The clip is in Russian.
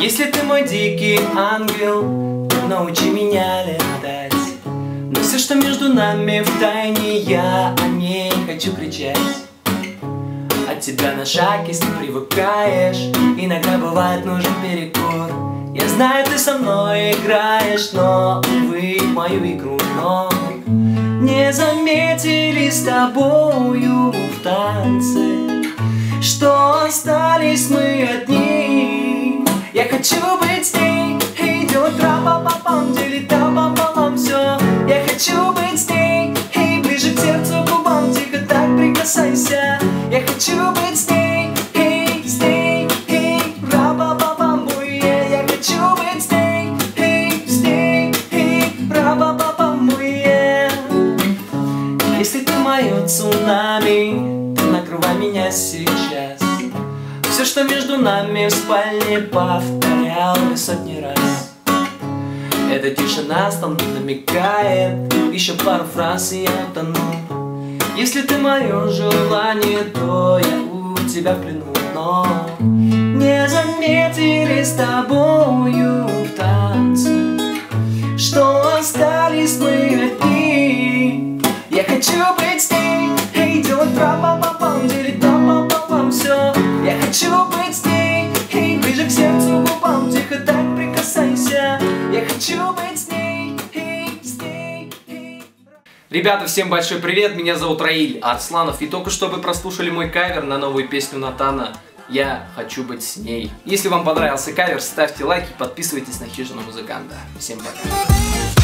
Если ты мой дикий ангел, научи меня летать. Но все, что между нами в тайне, я о ней хочу кричать. От тебя на шаг, если привыкаешь, иногда бывает нужен перекур. Я знаю, ты со мной играешь, но, увы, мою игру, но Не заметили с тобою в танце Что остались мы одни хочу быть с ней, эй, с ней, буе Я хочу быть с ней, эй, с ней, эй, буе Если ты мое цунами, ты накрывай меня сейчас. Все, что между нами в спальне повторял я сотни раз. Эта тишина стал намекает Еще пару фраз и я тону Если ты мое желание, то я у тебя в плену Но не заметили с тобою в танце Что остались мы одни. Я хочу быть с ней делать тра-па-па-пам, делить та-па-па-пам, все Я хочу быть с ней ближе к сердцу губам, тихо так прикасайся. Я хочу быть Ребята, всем большой привет, меня зовут Раиль Арсланов, и только что вы прослушали мой кавер на новую песню Натана «Я хочу быть с ней». Если вам понравился кавер, ставьте лайки, подписывайтесь на Хижину Музыканта. Всем пока.